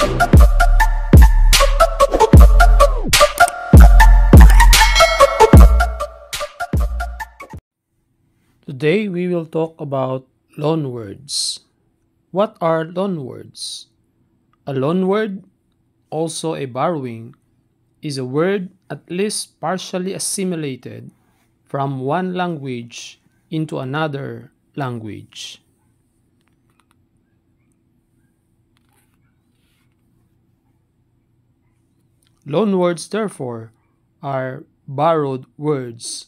Today we will talk about loanwords. What are loanwords? A loanword, also a borrowing, is a word at least partially assimilated from one language into another language. Loanwords, therefore, are borrowed words.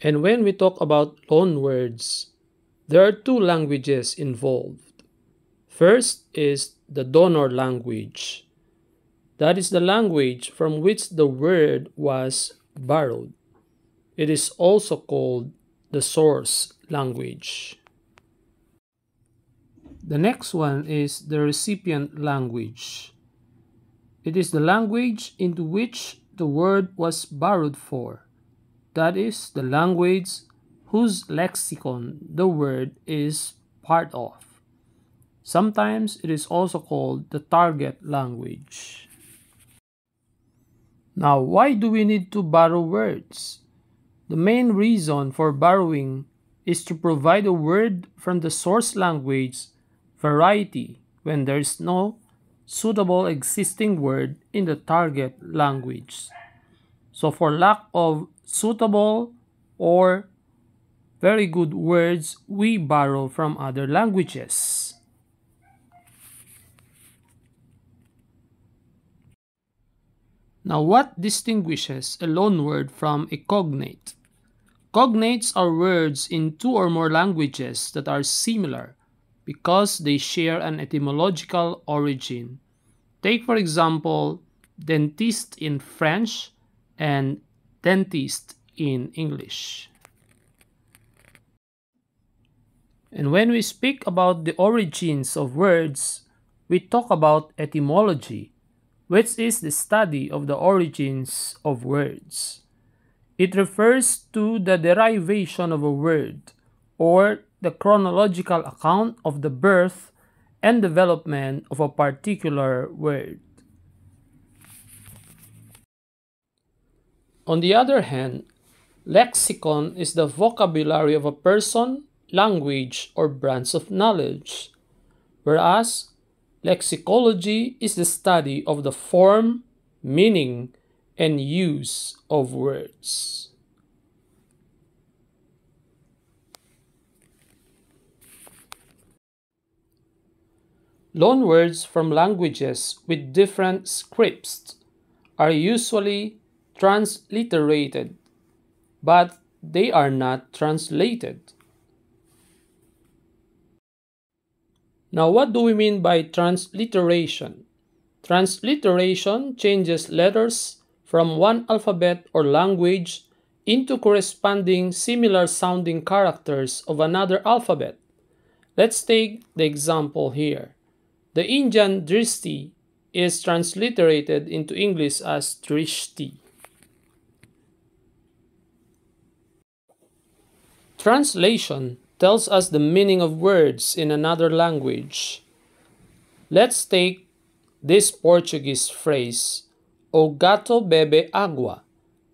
And when we talk about loanwords, there are two languages involved. First is the donor language. That is the language from which the word was borrowed. It is also called the source language. The next one is the recipient language. It is the language into which the word was borrowed for. That is the language whose lexicon the word is part of. Sometimes it is also called the target language. Now, why do we need to borrow words? The main reason for borrowing is to provide a word from the source language variety when there is no suitable existing word in the target language. So for lack of suitable or very good words, we borrow from other languages. Now what distinguishes a loanword from a cognate? Cognates are words in two or more languages that are similar because they share an etymological origin. Take for example, dentiste in French and dentist in English. And when we speak about the origins of words, we talk about etymology, which is the study of the origins of words. It refers to the derivation of a word or the chronological account of the birth and development of a particular word. On the other hand, lexicon is the vocabulary of a person, language, or branch of knowledge, whereas lexicology is the study of the form, meaning, and use of words. Loanwords from languages with different scripts are usually transliterated, but they are not translated. Now, what do we mean by transliteration? Transliteration changes letters from one alphabet or language into corresponding similar sounding characters of another alphabet. Let's take the example here. The Indian Drishti is transliterated into English as Drishti. Translation tells us the meaning of words in another language. Let's take this Portuguese phrase, O gato bebe agua,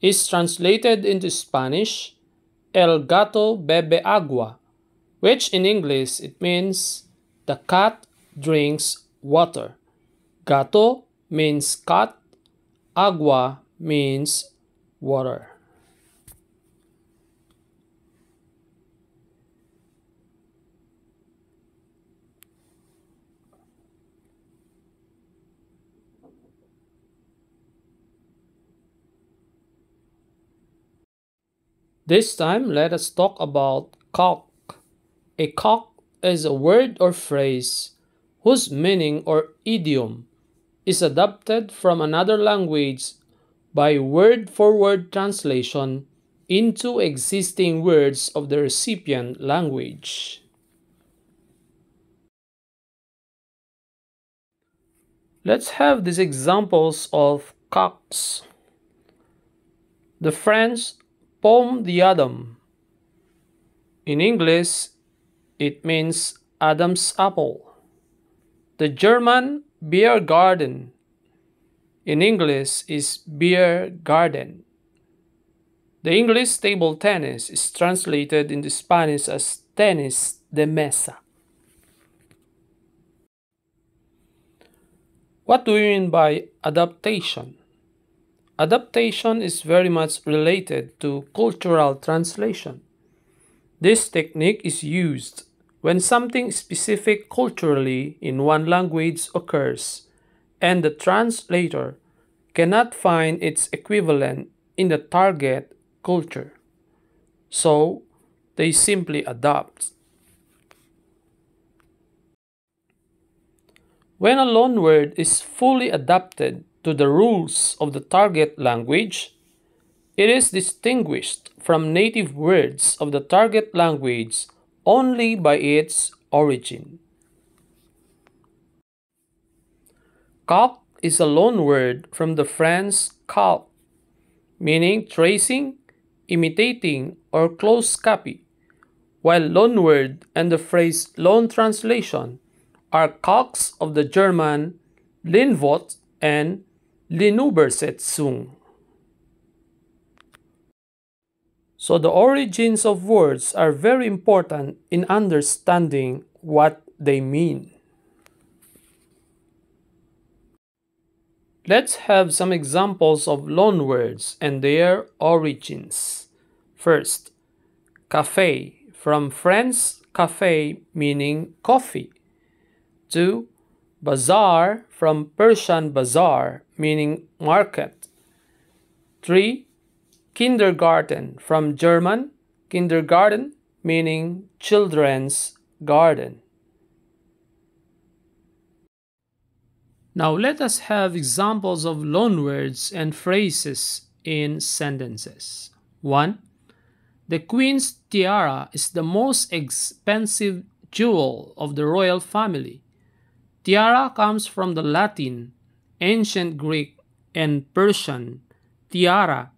is translated into Spanish, El gato bebe agua, which in English it means the cat drinks water. Gato means cat, agua means water. This time, let us talk about calque. A calque is a word or phrase whose meaning or idiom is adapted from another language by word for word translation into existing words of the recipient language. Let's have these examples of calques. The French pomme d'Adam. In English, it means Adam's apple. The German beer garden in English is beer garden. The English table tennis is translated into Spanish as tenis de mesa. What do we mean by adaptation? Adaptation is very much related to cultural translation. This technique is used when something specific culturally in one language occurs and the translator cannot find its equivalent in the target culture. So they simply adopt. When a loanword is fully adapted to the rules of the target language, it is distinguished from native words of the target language only by its origin. Calque is a loanword from the French calque, meaning tracing, imitating, or close copy, while loanword and the phrase loan translation are calques of the German Lehnwort and Lehnübersetzung. So the origins of words are very important in understanding what they mean. Let's have some examples of loanwords and their origins. First, cafe, from French café meaning coffee. Two, bazaar, from Persian bazaar meaning market. Three, kindergarten, from German kindergarten meaning children's garden. Now let us have examples of loanwords and phrases in sentences. 1. The queen's tiara is the most expensive jewel of the royal family. Tiara comes from the Latin, ancient Greek, and Persian tiara,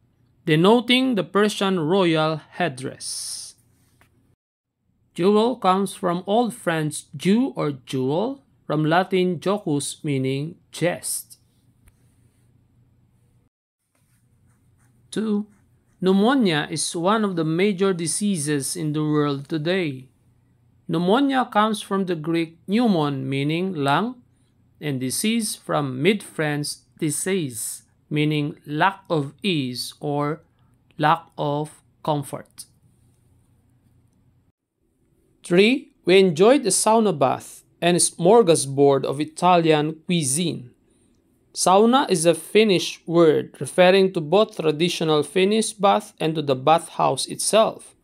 denoting the Persian royal headdress. Jewel comes from Old French jew or jewel, from Latin jocus meaning jest. 2. Pneumonia is one of the major diseases in the world today. Pneumonia comes from the Greek pneumon meaning lung and disease from mid-French disease meaning lack of ease or lack of comfort. 3. We enjoyed a sauna bath and smorgasbord of Italian cuisine. Sauna is a Finnish word referring to both traditional Finnish bath and to the bathhouse itself.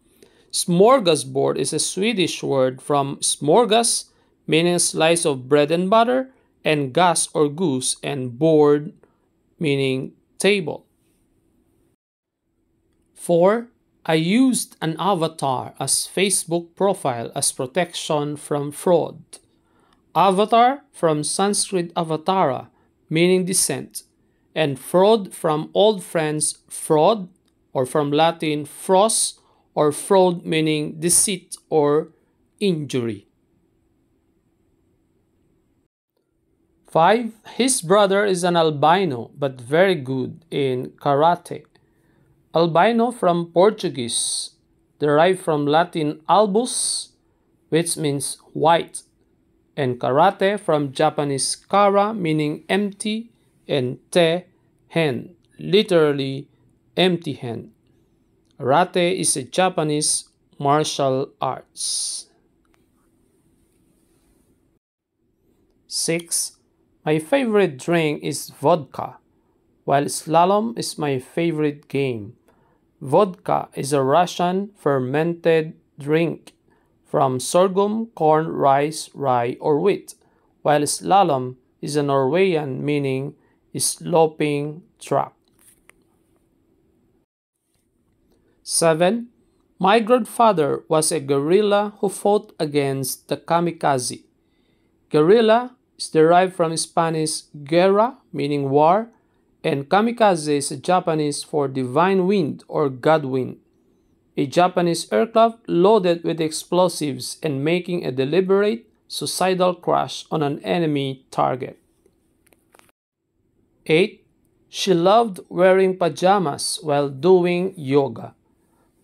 Smorgasbord is a Swedish word from smorgas, meaning slice of bread and butter, and gas or goose, and board, meaning table. 4. I used an avatar as Facebook profile as protection from fraud. Avatar from Sanskrit avatara, meaning descent, and fraud from Old French fraud, or from Latin fros, or fraud meaning deceit or injury. 5. His brother is an albino but very good in karate. Albino from Portuguese, derived from Latin albus, which means white, and karate from Japanese kara meaning empty and te hand, literally empty hand. Karate is a Japanese martial arts. 6. My favorite drink is vodka, while slalom is my favorite game. Vodka is a Russian fermented drink from sorghum, corn, rice, rye, or wheat, while slalom is a Norwegian meaning sloping track. 7. My grandfather was a guerrilla who fought against the kamikaze. Guerrilla is derived from Spanish guerra, meaning war, and kamikaze is Japanese for divine wind or god wind a Japanese aircraft loaded with explosives and making a deliberate, suicidal crash on an enemy target. 8. She loved wearing pajamas while doing yoga.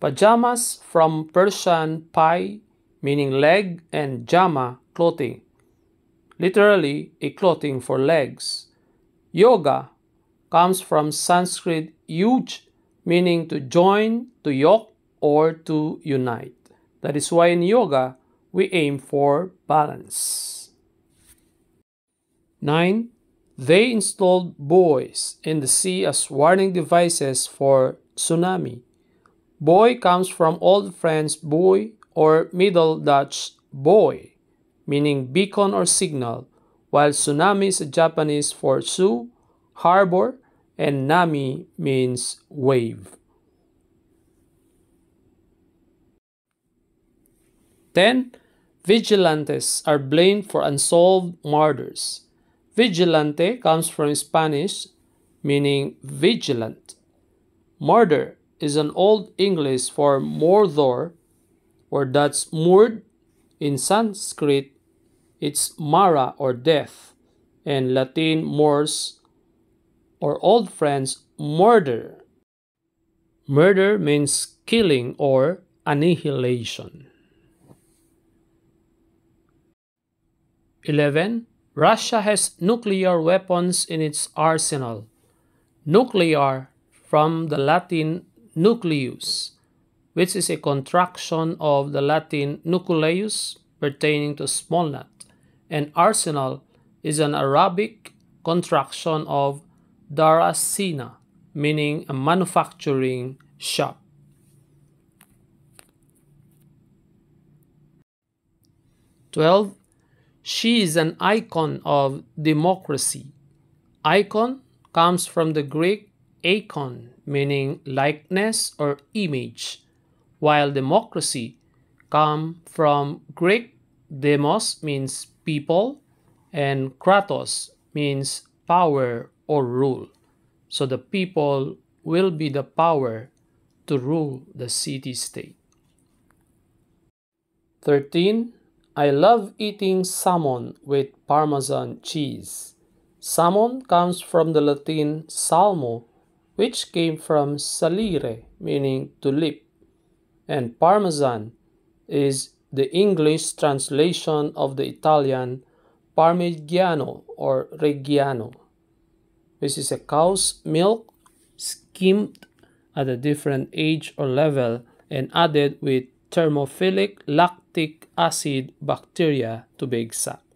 Pajamas from Persian pai, meaning leg, and jama, clothing. Literally, a clothing for legs. Yoga comes from Sanskrit yuj, meaning to join, to yoke, or to unite. That is why in yoga, we aim for balance. 9. They installed buoys in the sea as warning devices for tsunami. Buoy comes from Old French buoy or Middle Dutch boy, meaning beacon or signal, while tsunami is Japanese for su, harbor, and nami means wave. 10. Vigilantes are blamed for unsolved murders. Vigilante comes from Spanish meaning vigilant. Murder is an old English for mordor, or that's murd. In Sanskrit, it's mara or death, and Latin mors or Old French murder. Murder means killing or annihilation. 11. Russia has nuclear weapons in its arsenal. Nuclear from the Latin nucleus, which is a contraction of the Latin nucleus pertaining to small nut, and arsenal is an Arabic contraction of darasina, meaning a manufacturing shop. 12. She is an icon of democracy. Icon comes from the Greek eikon, meaning likeness or image, while democracy come from Greek demos means people and kratos means power or rule. So the people will be the power to rule the city state. 13 I love eating salmon with Parmesan cheese. Salmon comes from the Latin salmo, which came from salire, meaning to lip, and Parmesan is the English translation of the Italian Parmigiano or Reggiano, This is a cow's milk skimmed at a different age or level and added with thermophilic lactic acid bacteria to be exact.